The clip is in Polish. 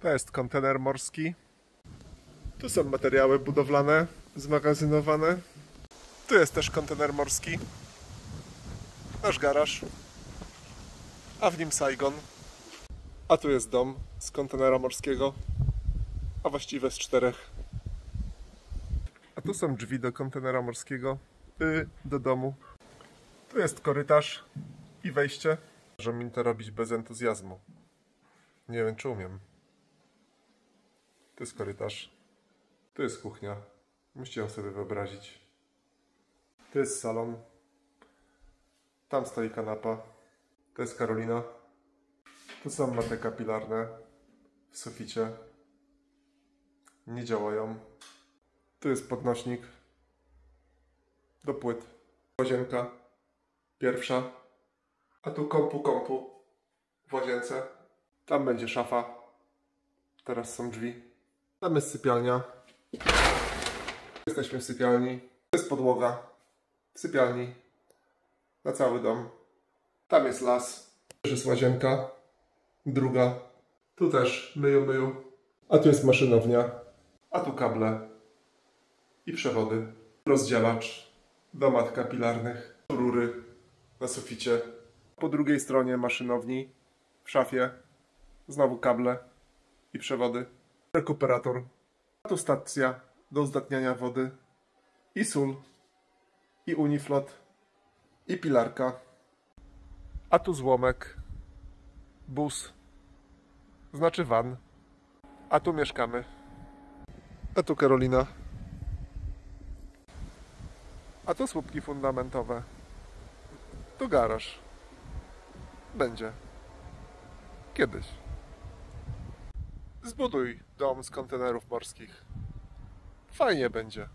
To jest kontener morski. Tu są materiały budowlane, zmagazynowane. Tu jest też kontener morski. Nasz garaż. A w nim Saigon. A tu jest dom z kontenera morskiego. A właściwie z czterech. A tu są drzwi do kontenera morskiego. Y, do domu. Tu jest korytarz i wejście. Może mi to robić bez entuzjazmu. Nie wiem, czy umiem. Tu jest korytarz. Tu jest kuchnia. Musicie ją sobie wyobrazić. Tu jest salon. Tam stoi kanapa. To jest Karolina. Tu są maty kapilarne w suficie. Nie działają. Tu jest podnośnik do płyt. Łazienka pierwsza. A tu kompu kompu w łazience. Tam będzie szafa. Teraz są drzwi. Tam jest sypialnia. Jesteśmy w sypialni. To jest podłoga w sypialni. Na cały dom. Tam jest las. Tu jest łazienka. Druga. Tu też myju, myju. A tu jest maszynownia. A tu kable. I przewody. Rozdzielacz. Do mat kapilarnych. Rury na suficie. Po drugiej stronie maszynowni. W szafie. Znowu kable. I przewody. Rekuperator. A tu stacja do uzdatniania wody. I sól. I uniflot. I pilarka. A tu złomek. Bus. Znaczy van. A tu mieszkamy. A tu Karolina. A tu słupki fundamentowe. Tu garaż. Będzie. Kiedyś. Zbuduj dom z kontenerów morskich. Fajnie będzie.